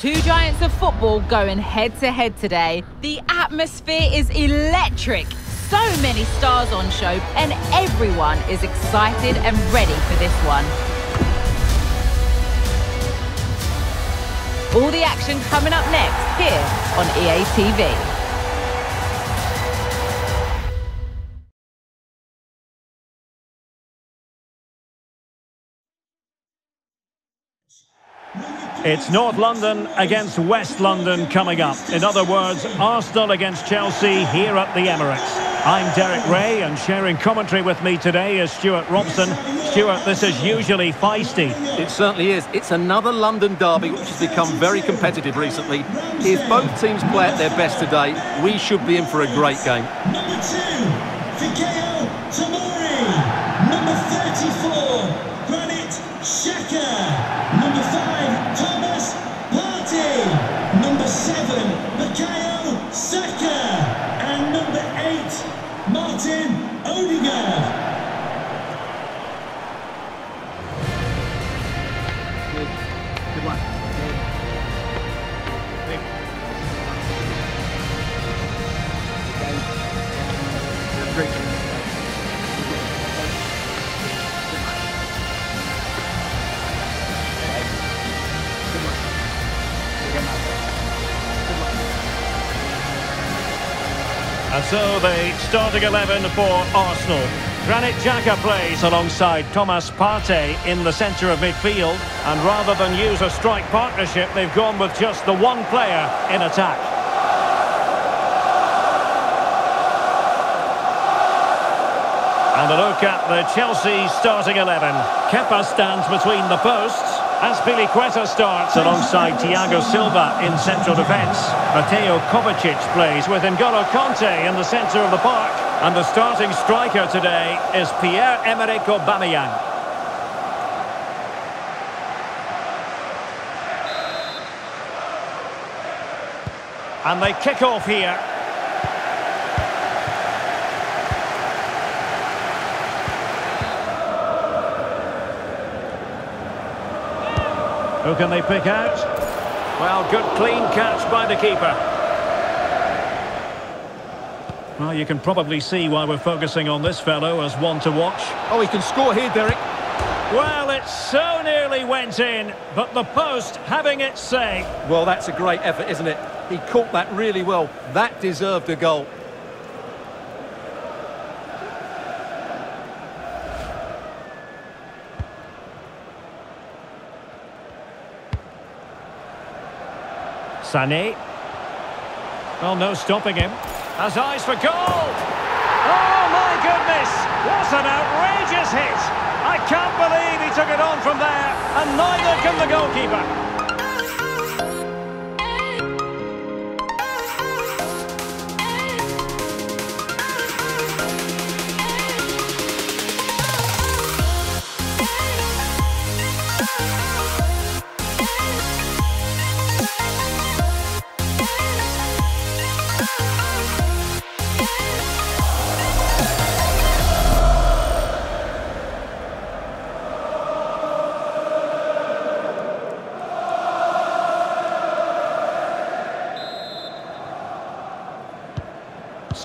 Two giants of football going head to head today. The atmosphere is electric. So many stars on show, and everyone is excited and ready for this one. All the action coming up next here on EA TV. It's North London against West London coming up. In other words, Arsenal against Chelsea here at the Emirates. I'm Derek Ray and sharing commentary with me today is Stuart Robson. Stuart, this is usually feisty. It certainly is. It's another London derby which has become very competitive recently. If both teams play at their best today, we should be in for a great game. Starting 11 for Arsenal. Granit Xhaka plays alongside Thomas Partey in the centre of midfield. And rather than use a strike partnership, they've gone with just the one player in attack. And a look at the Chelsea starting 11. Kepa stands between the posts. Azpilicueta starts alongside Thiago Silva in central defence. Mateo Kovacic plays with N'Golo Kanté in the centre of the park. And the starting striker today is Pierre-Emerick Aubameyang. And they kick off here. Who can they pick out? Well, good clean catch by the keeper. Well, you can probably see why we're focusing on this fellow as one to watch. Oh, he can score here, Derek. Well, it so nearly went in, but the post having its say. Well, that's a great effort, isn't it? He caught that really well. That deserved a goal. Sané. Well, no stopping him. Has eyes for goal! Oh, my goodness! What an outrageous hit! I can't believe he took it on from there, and neither can the goalkeeper.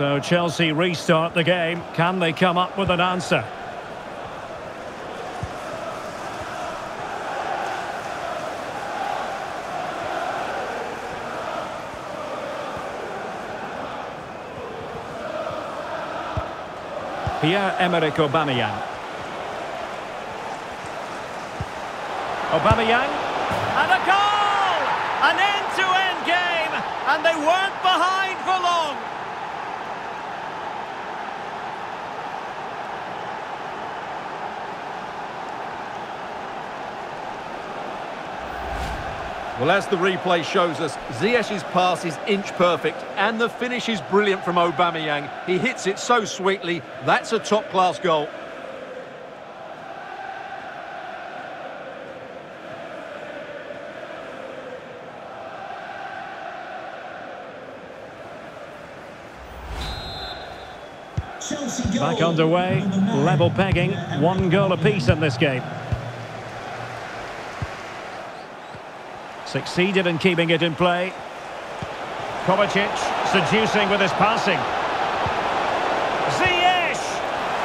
So Chelsea restart the game. Can they come up with an answer? Pierre-Emerick Aubameyang. Aubameyang. And a goal! An end-to-end -end game! And they weren't behind for long! Well, as the replay shows us, Ziyech's pass is inch perfect, and the finish is brilliant from Aubameyang. He hits it so sweetly. That's a top-class goal. Back underway, level pegging, one goal apiece in this game. Succeeded in keeping it in play. Kovacic seducing with his passing. Ziyech!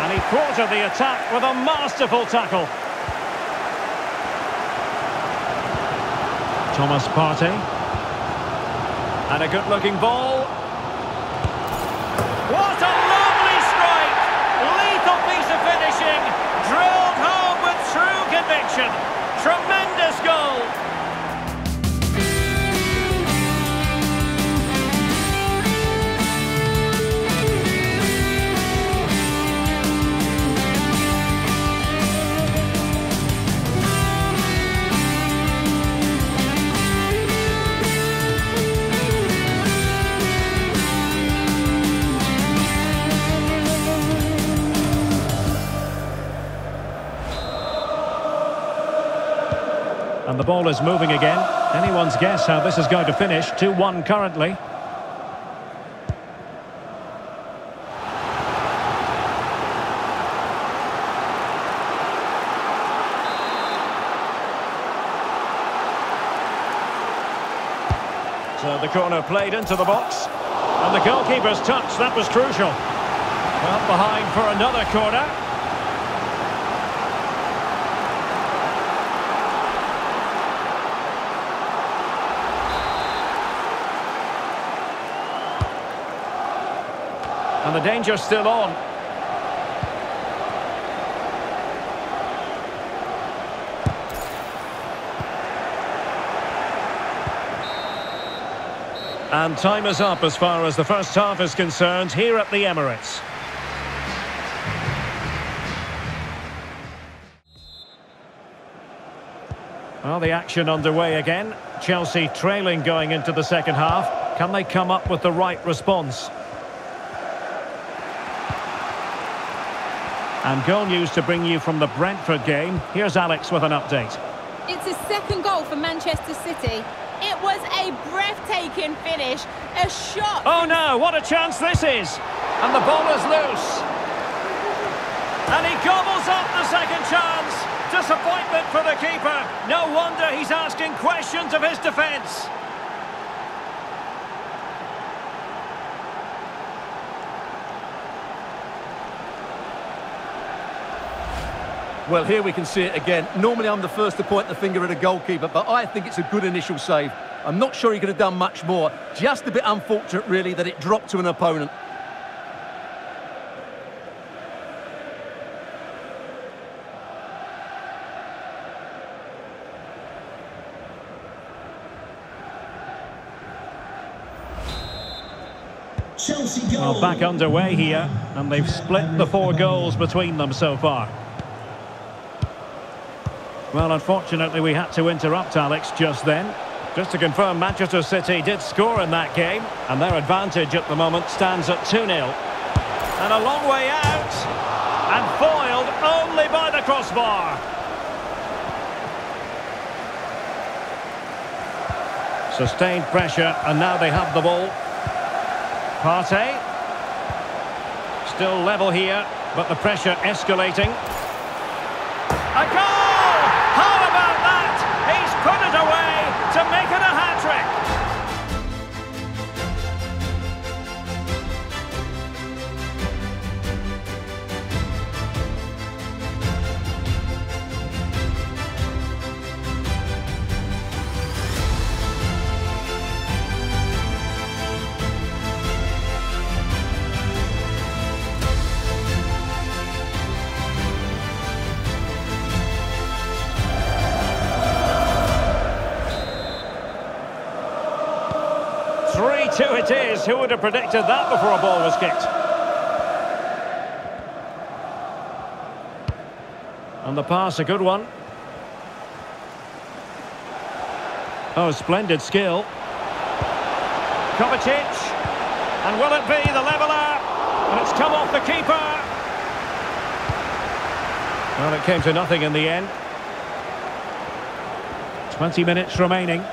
And he thwarted the attack with a masterful tackle. Thomas Partey. And a good-looking ball. What a lovely strike! Lethal piece of finishing. Drilled home with true conviction. Tremendous goal. And the ball is moving again. Anyone's guess how this is going to finish. 2-1 currently. So the corner played into the box. And the goalkeeper's touch, that was crucial. Well, behind for another corner. And the danger's still on. And time is up as far as the first half is concerned here at the Emirates. Well, the action underway again. Chelsea trailing going into the second half. Can they come up with the right response? And goal news to bring you from the Brentford game. Here's Alex with an update. It's his second goal for Manchester City. It was a breathtaking finish, a shot. Oh no, what a chance this is! And the ball is loose. And he gobbles up the second chance. Disappointment for the keeper. No wonder he's asking questions of his defence. Well, here we can see it again. Normally I'm the first to point the finger at a goalkeeper, but I think it's a good initial save. I'm not sure he could have done much more. Just a bit unfortunate, really, that it dropped to an opponent. Chelsea goal. Well, back underway here, and they've split the four goals between them so far. Well, unfortunately, we had to interrupt Alex just then. Just to confirm, Manchester City did score in that game, and their advantage at the moment stands at 2-0. And a long way out, and foiled only by the crossbar. Sustained pressure, and now they have the ball. Partey. Still level here, but the pressure escalating. Who would have predicted that before a ball was kicked? And the pass, a good one. Oh, splendid skill. Kovacic. And will it be the leveller? And it's come off the keeper. Well, it came to nothing in the end. 20 minutes remaining.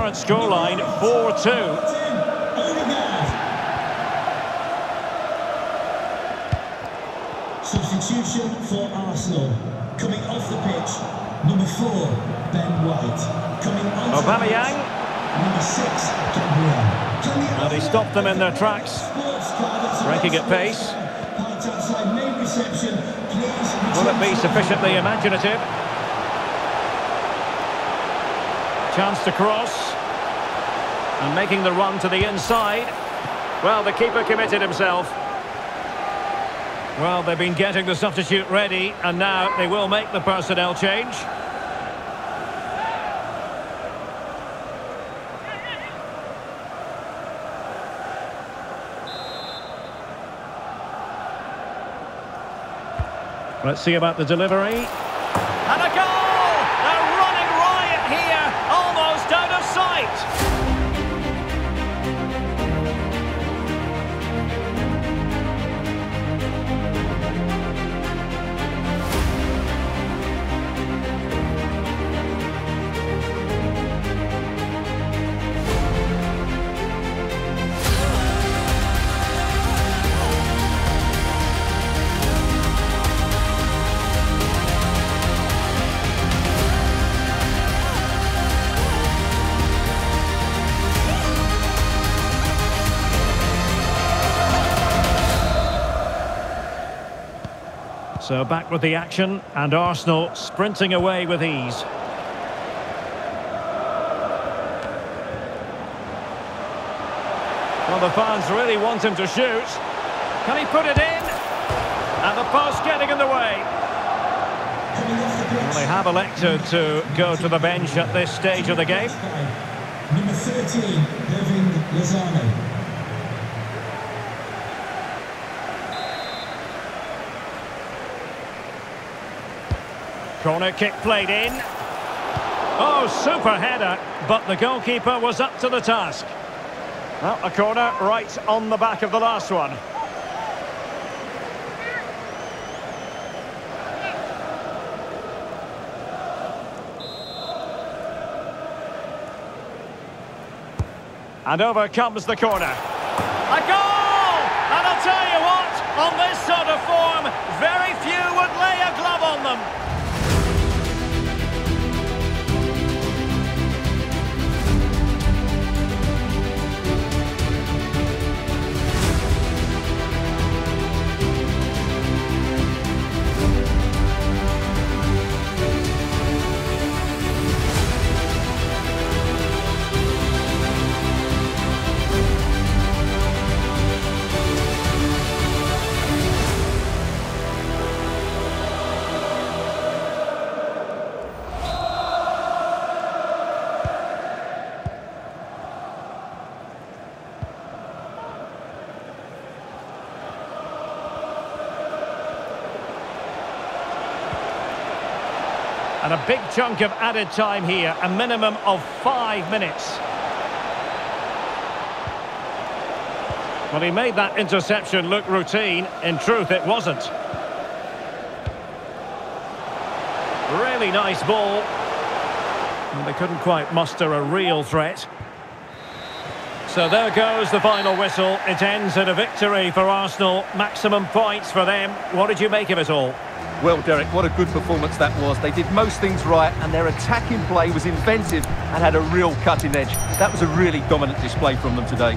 Current scoreline, 4-2. Substitution for Arsenal. Coming off the pitch, number four, Ben White. Coming on. Oh, Aubameyang. Number six, Gabriel. And he stopped them in their tracks. Breaking at pace. Part outside main reception. Please. Will it be sufficiently imaginative? Chance to cross. And making the run to the inside. Well, the keeper committed himself. Well, they've been getting the substitute ready, and now they will make the personnel change. Let's see about the delivery. So back with the action, and Arsenal sprinting away with ease. Well, the fans really want him to shoot. Can he put it in? And the pass getting in the way. Well, they have elected to go to the bench at this stage of the game. Number 13, Irving Lozano. Corner kick played in. Oh, super header, but the goalkeeper was up to the task. Well, a corner right on the back of the last one. And over comes the corner. A goal! Big chunk of added time here, a minimum of five minutes. Well, he made that interception look routine. In truth, it wasn't. Really nice ball. And they couldn't quite muster a real threat. So there goes the final whistle. It ends in a victory for Arsenal. Maximum points for them. What did you make of it all? Well, Derek, what a good performance that was. They did most things right, and their attacking play was inventive and had a real cutting edge. That was a really dominant display from them today.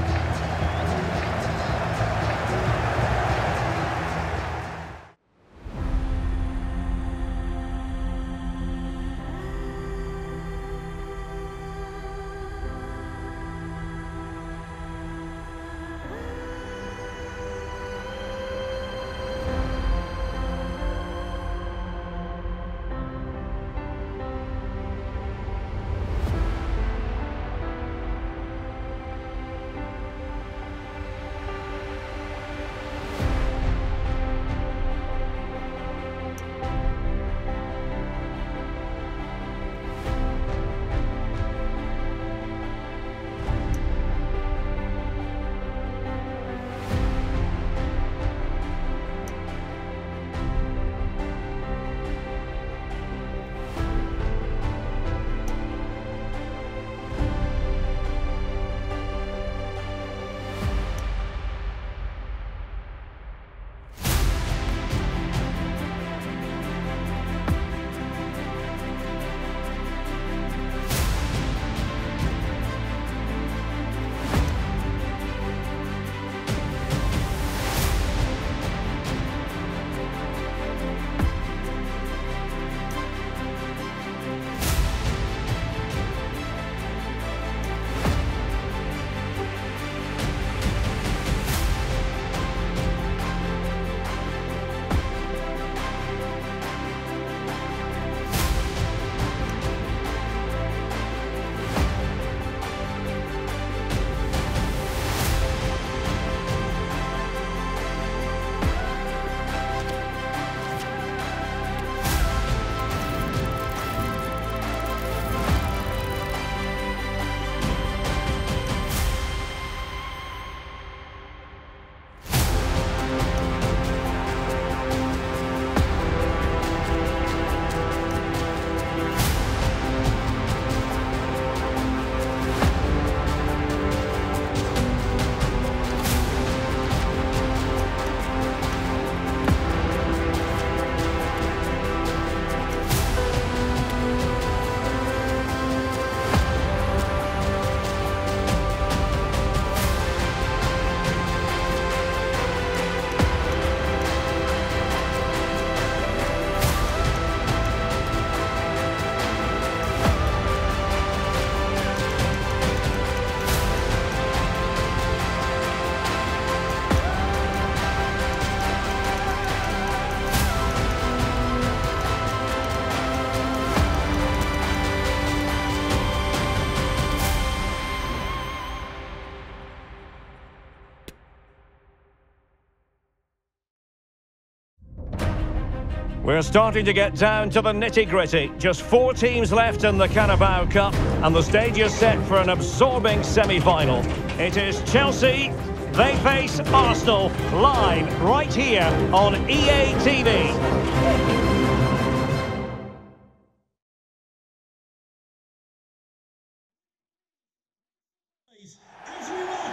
We're starting to get down to the nitty-gritty. Just four teams left in the Carabao Cup, and the stage is set for an absorbing semi-final. It is Chelsea. They face Arsenal live right here on EA TV.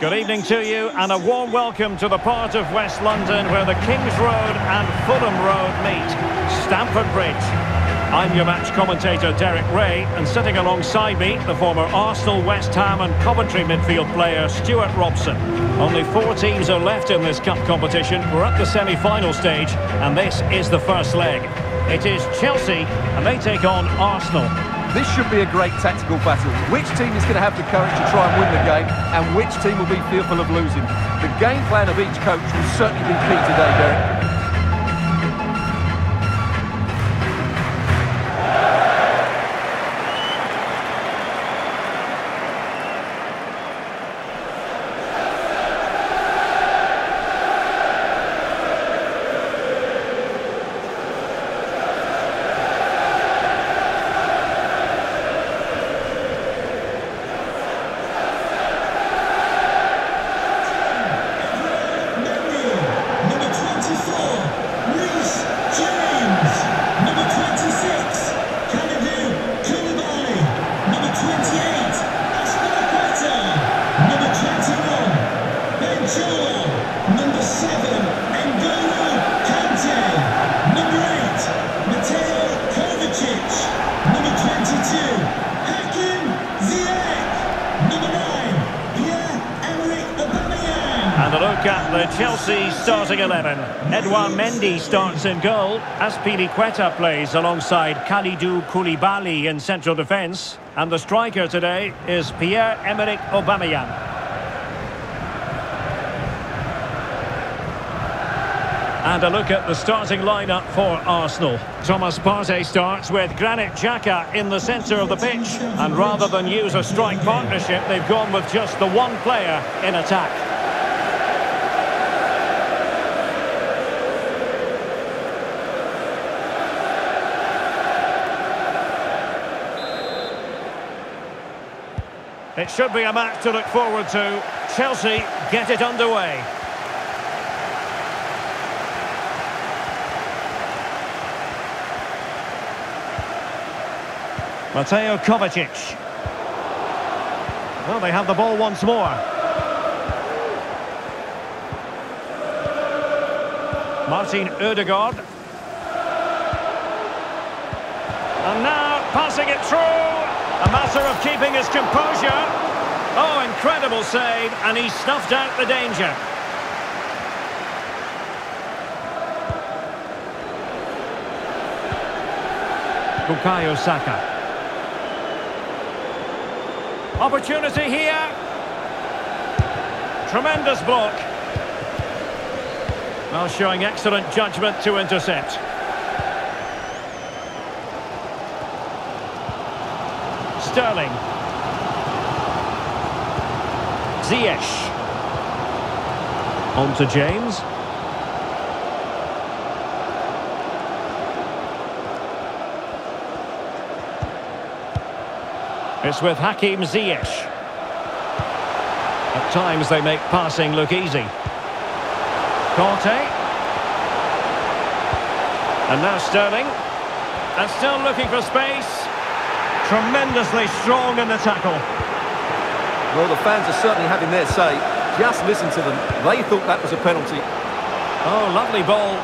Good evening to you and a warm welcome to the part of West London where the Kings Road and Fulham Road meet, Stamford Bridge. I'm your match commentator Derek Ray and sitting alongside me the former Arsenal, West Ham and Coventry midfield player Stuart Robson. Only four teams are left in this cup competition. We're at the semi-final stage and this is the first leg. It is Chelsea and they take on Arsenal. This should be a great tactical battle. Which team is going to have the courage to try and win the game and which team will be fearful of losing? The game plan of each coach will certainly be key today, Derek. Chelsea starting 11. Edouard Mendy starts in goal. Azpilicueta plays alongside Kalidou Koulibaly in central defence. And the striker today is Pierre-Emerick Aubameyang. And a look at the starting lineup for Arsenal. Thomas Partey starts with Granit Xhaka in the centre of the pitch. And rather than use a strike partnership, they've gone with just the one player in attack. It should be a match to look forward to. Chelsea get it underway. Mateo Kovacic. Well, they have the ball once more. Martin Odegaard. And now passing it through. A matter of keeping his composure. Oh, incredible save, and he snuffed out the danger. Bukayo Saka. Opportunity here. Tremendous block. Well, showing excellent judgment to intercept. Sterling. Ziyech. On to James. It's with Hakim Ziyech. At times they make passing look easy. Kanté. And now Sterling. And still looking for space. Tremendously strong in the tackle. Well, the fans are certainly having their say. Just listen to them. They thought that was a penalty. Oh, lovely ball.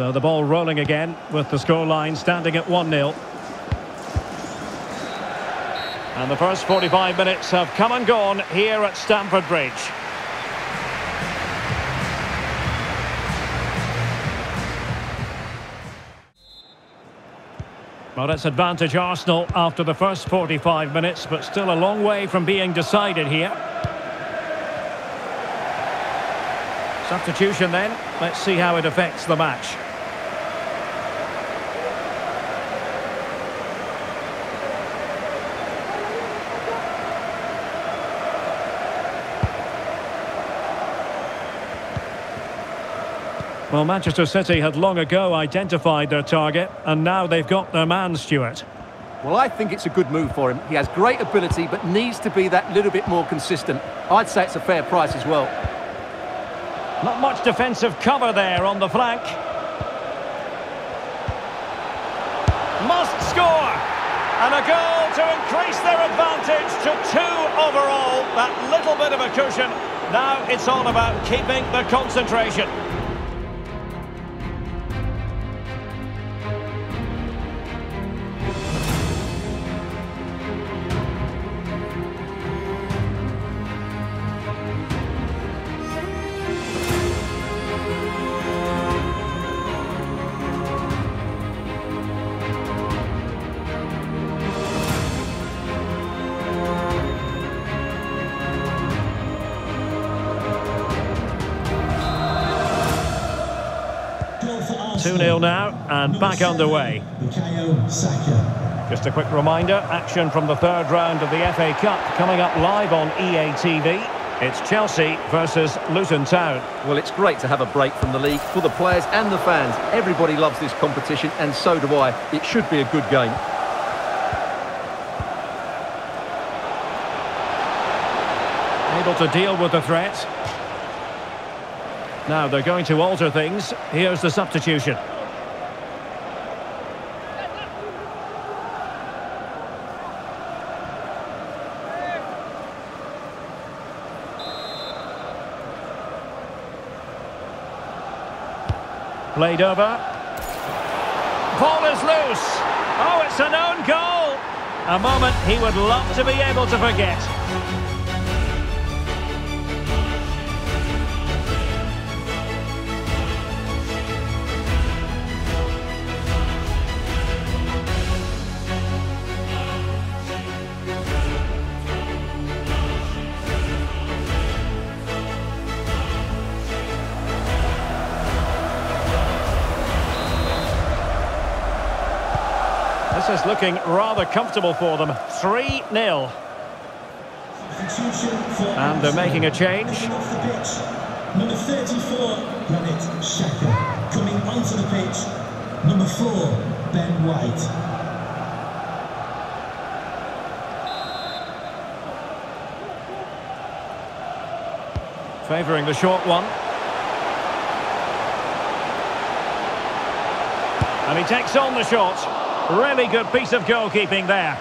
So the ball rolling again with the scoreline standing at 1-0. And the first 45 minutes have come and gone here at Stamford Bridge. Well, it's advantage Arsenal after the first 45 minutes, but still a long way from being decided here. Substitution then. Let's see how it affects the match. Well, Manchester City had long ago identified their target, and now they've got their man, Stuart. Well, I think it's a good move for him. He has great ability, but needs to be that little bit more consistent. I'd say it's a fair price as well. Not much defensive cover there on the flank. Must score! And a goal to increase their advantage to two overall. That little bit of a cushion. Now it's all about keeping the concentration. 2-0 now and back underway. Just a quick reminder, action from the third round of the FA Cup coming up live on EA TV. It's Chelsea versus Luton Town. Well, it's great to have a break from the league for the players and the fans. Everybody loves this competition and so do I. It should be a good game. Able to deal with the threat. Now they're going to alter things. Here's the substitution. Played over. Ball is loose. Oh, it's an own goal. A moment he would love to be able to forget. Is looking rather comfortable for them. 3-0. And they're making a change. Number 34, Granit Xhaka. Coming onto the pitch, number 4, Ben White. Favouring the short one. And he takes on the shot. Really good piece of goalkeeping there.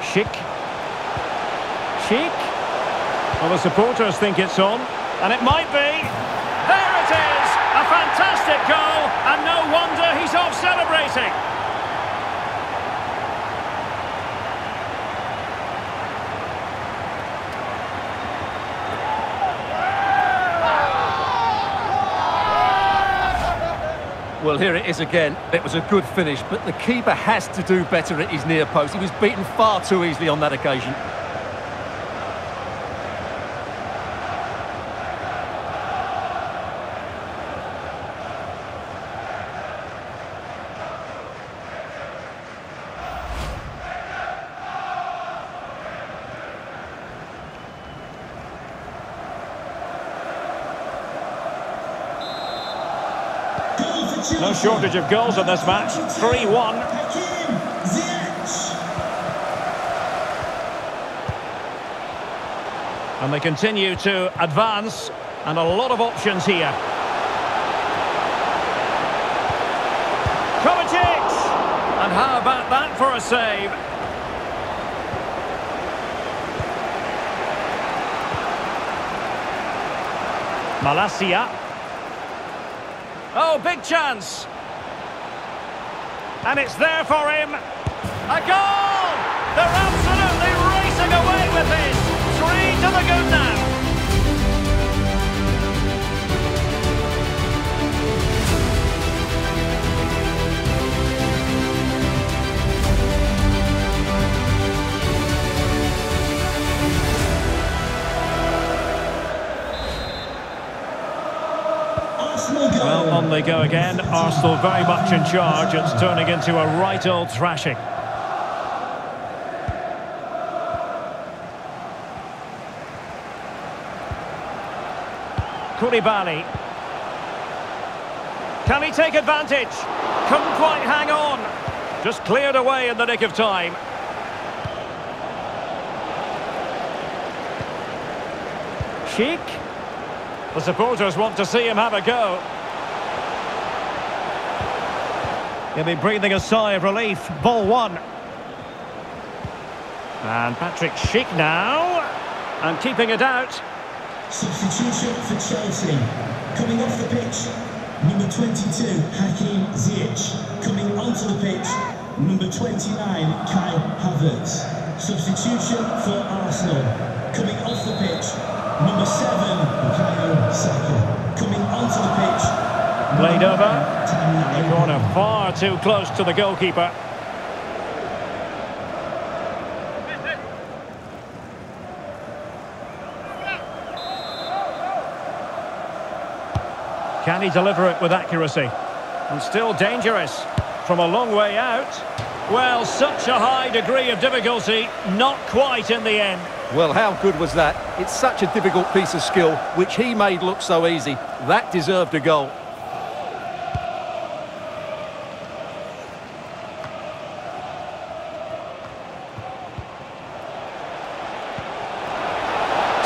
Schick. Schick. Well, the supporters think it's on, and it might be. There it is! A fantastic goal, and no wonder he's off celebrating. Well, here it is again. It was a good finish, but the keeper has to do better at his near post. He was beaten far too easily on that occasion. Shortage of goals in this match. 3-1. And they continue to advance, and a lot of options here. Kovacic! And how about that for a save? Malacia. Oh, big chance. And it's there for him. A goal! They're absolutely racing away with this. Three to the good now. On they go again. Arsenal very much in charge. It's turning into a right old thrashing. Koulibaly. Can he take advantage? Couldn't quite hang on. Just cleared away in the nick of time. Schick. The supporters want to see him have a go. He'll be breathing a sigh of relief. Ball one. And Patrick Schick now. And keeping it out. Substitution for Chelsea. Coming off the pitch, number 22, Hakim Ziyech. Coming onto the pitch, number 29, Kai Havertz. Substitution for Arsenal. Coming off the pitch, number 7, Bukayo Saka. Coming onto the pitch, Played over. The corner far too close to the goalkeeper. Can he deliver it with accuracy? And still dangerous. From a long way out. Well, such a high degree of difficulty, not quite in the end. Well, how good was that? It's such a difficult piece of skill, which he made look so easy. That deserved a goal.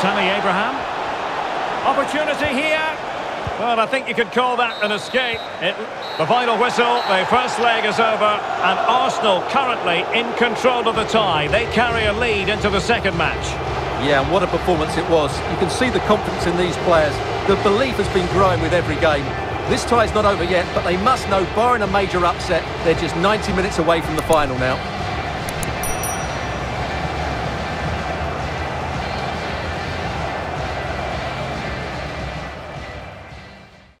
Tammy Abraham. Opportunity here. Well, I think you could call that an escape. It, the final whistle, the first leg is over, and Arsenal currently in control of the tie. They carry a lead into the second match. Yeah, and what a performance it was. You can see the confidence in these players. The belief has been growing with every game. This tie's not over yet, but they must know, barring a major upset, they're just 90 minutes away from the final now.